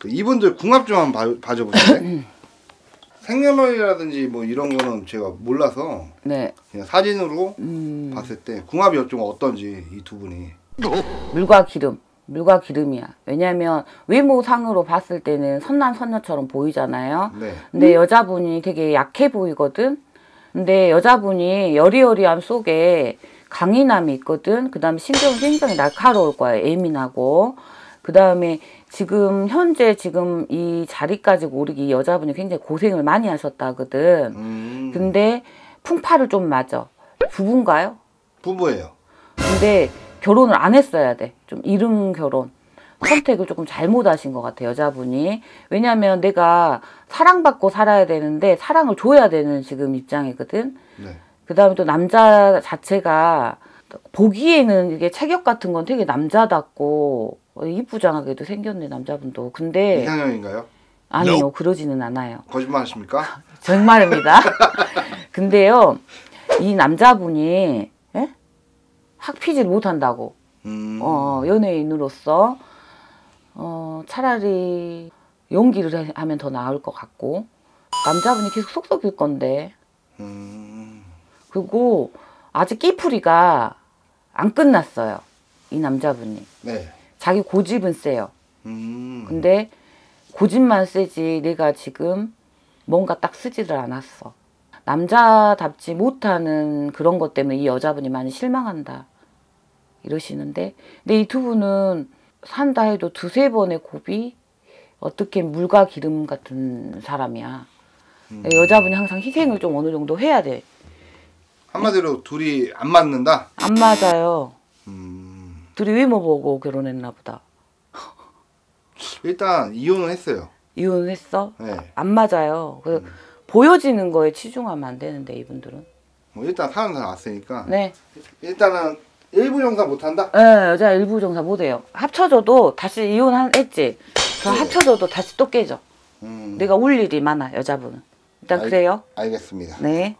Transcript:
그 이분들 궁합 좀 한번 봐, 봐줘보실래요? 생년월일이라든지 뭐 이런 거는 제가 몰라서 네. 그냥 사진으로 음, 봤을 때 궁합이 좀 어떤지 이 두 분이 물과 기름. 물과 기름이야. 왜냐면 외모상으로 봤을 때는 선남 선녀처럼 보이잖아요. 네. 근데 여자분이 되게 약해 보이거든. 근데 여자분이 여리여리함 속에 강인함이 있거든. 그다음에 신경이 굉장히 날카로울 거야. 예민하고. 그 다음에 지금 현재 지금 이 자리까지 오르기 이 여자분이 굉장히 고생을 많이 하셨다거든. 음, 근데 풍파를 좀 맞아. 부부인가요? 부부예요. 근데 결혼을 안 했어야 돼. 좀 이른 결혼. 선택을 조금 잘못하신 것 같아 여자분이. 왜냐면 내가 사랑받고 살아야 되는데 사랑을 줘야 되는 지금 입장이거든. 네. 그 다음에 또 남자 자체가 보기에는 이게 체격 같은 건 되게 남자답고 어, 이쁘장하게도 생겼네 남자분도. 근데 이상형인가요? 아니요 그러지는 않아요. 거짓말 하십니까? 정말입니다. 근데요 이 남자분이 예? 학피질 못한다고. 음, 어, 연예인으로서 어, 차라리 연기를 해- 하면 더 나을 것 같고 남자분이 계속 속썩일 건데 음, 그리고 아직 끼풀이가 안 끝났어요 이 남자분이. 네. 자기 고집은 세요. 음, 근데 고집만 세지 내가 지금 뭔가 딱 쓰지를 않았어. 남자답지 못하는 그런 것 때문에 이 여자분이 많이 실망한다 이러시는데 근데 이 두 분은 산다 해도 두세 번의 고비 어떻게 물과 기름 같은 사람이야. 음. 여자분이 항상 희생을 좀 어느 정도 해야 돼. 안 한마디로 둘이 안 맞는다. 맞아요 음, 둘이 외모 보고 결혼했나 보다 일단 이혼은 했어요. 이혼했어? 네. 안 맞아요 그 보여지는 거에 치중하면 안 되는데 이분들은 뭐 일단 사는 사람 왔으니까 네 일단은 일부 정사 못 한다. 네, 여자 일부 정사 못해요. 합쳐져도 다시 이혼했지. 그 합쳐져도 다시 또 깨져. 음, 내가 울 일이 많아 여자분은. 일단 알- 그래요. 알겠습니다. 네.